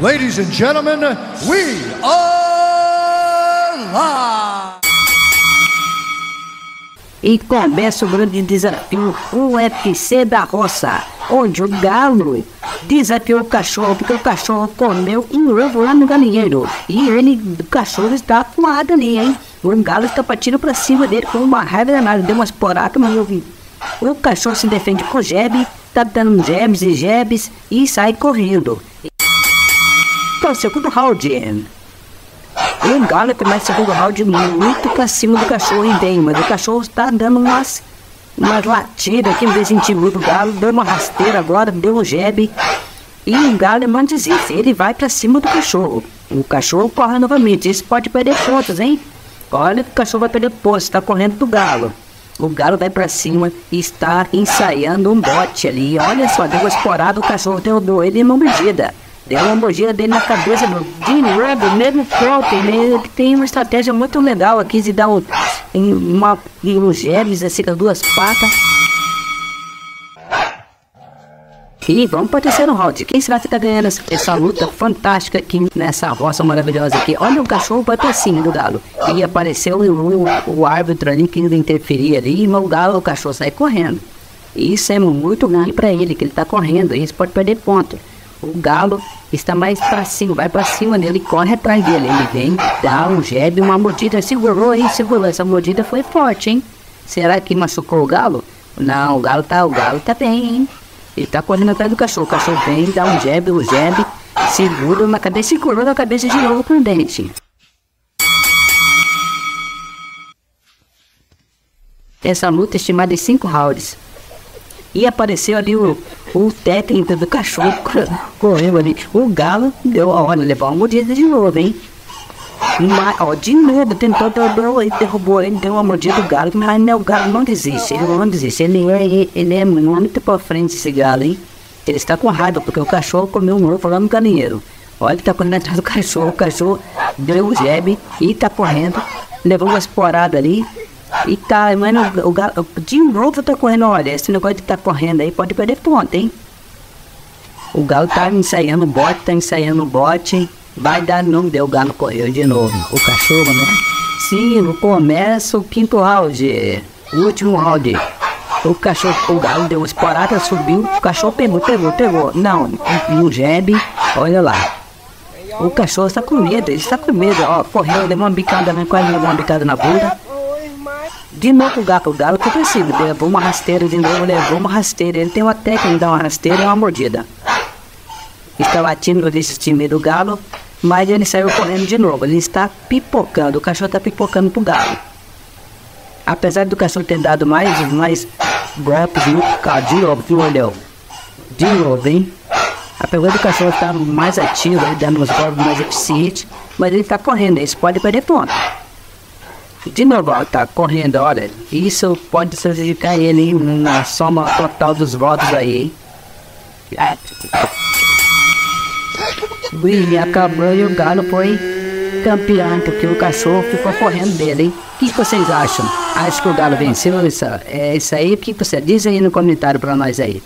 Ladies and gentlemen, we are live! E começa o grande desafio, UFC da roça, onde o galo desafiou o cachorro, porque o cachorro comeu um lá no galinheiro. E ele, o cachorro está afuado ali, hein? O galo está partindo pra cima dele com uma raiva danada, deu umas poracas, mas eu vi. O cachorro se defende com jab, tá dando jabs e jabs e sai correndo. Então, segundo round. O Galo começa o segundo round muito pra cima do cachorro e bem, mas o cachorro está dando umas, umas latidas aqui, em vez de sentir muito o Galo, deu uma rasteira agora, deu um jab. E o Galo não desiste, ele vai pra cima do cachorro. O cachorro corre novamente, isso pode perder pontos, hein? Olha que o cachorro vai perder pontos, está correndo do Galo. O Galo vai pra cima e está ensaiando um bote ali. Olha só, deu uma esporada, o cachorro derrubou ele em uma mordida. Deu uma mordida dele na cabeça do Dean Rubb, mesmo pronto. Ele tem uma estratégia muito legal aqui de dar um, uma, uns geles assim com duas patas. E vamos para o terceiro round. Quem será que está ganhando essa, luta fantástica aqui nessa roça maravilhosa aqui? Olha o cachorro para cima do galo. E apareceu o, o, o árbitro ali que interferia ali, mas o galo, o cachorro sai correndo. Isso é muito grande para ele, que ele está correndo. Isso pode perder ponto. O galo está mais para cima, vai para cima dele, corre atrás dele. Ele vem, dá um jab, uma mordida, segurou aí, segurou. Essa mordida foi forte, hein? Será que machucou o galo? Não, o galo tá, o galo tá bem, hein? Ele tá correndo atrás do cachorro. O cachorro vem, dá um jab, um jab, segura na cabeça, segurou na cabeça de novo com o dente. Essa luta é estimada em 5 rounds. E apareceu ali o, o técnico do cachorro correu ali. O galo deu a hora, levou uma mordida de novo, hein? Mas, ó, de novo, tentou, derrubou, ele derrubou, ele deu uma mordida do galo, mas não, o galo não desiste, ele não desiste, ele é, ele é muito pra frente esse galo, hein? Ele está com raiva, porque o cachorro comeu um ovo lá no galinheiro. Olha, ele tá correndo atrás do cachorro, o cachorro deu o jab e tá correndo, levou uma esporada ali, e tá, mano, o galo, de novo tá correndo, olha, esse negócio de tá correndo aí pode perder ponto, hein? O galo tá ensaiando o bote, tá ensaiando o bote, vai dar não deu, o galo correu de novo. O cachorro, né? Sim, começa o quinto round, último round. O cachorro, o galo deu uma esporada, subiu, o cachorro pegou, pegou, pegou. Não, um jab, olha lá. O cachorro está com medo, ele está com medo, ó, correu, deu uma bicada, né? Quase deu uma bicada na bunda. De novo o galo, o galo que precisa, levou uma rasteira, de novo levou uma rasteira. Ele tem uma técnica de dar uma rasteira e uma mordida. Está latindo desse time do galo, mas ele saiu correndo de novo. Ele está pipocando, o cachorro está pipocando pro galo. Apesar do cachorro ter dado mais, mais golpes no carro, de novo, de olhão. De novo, hein? Apesar do cachorro estar mais ativo, ele dando os golpes mais eficientes, mas ele está correndo, isso pode perder ponto. De novo, tá correndo, olha. Isso pode prejudicar ele na soma total dos votos aí, hein? E acabou e o Galo foi campeão, porque o cachorro ficou correndo dele, hein? O que vocês acham? Acho que o Galo venceu isso, é isso aí? O que você diz aí no comentário pra nós aí?